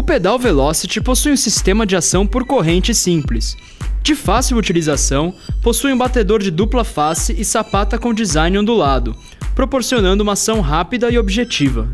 O pedal Velocity possui um sistema de ação por corrente simples. De fácil utilização, possui um batedor de dupla face e sapata com design ondulado, proporcionando uma ação rápida e objetiva.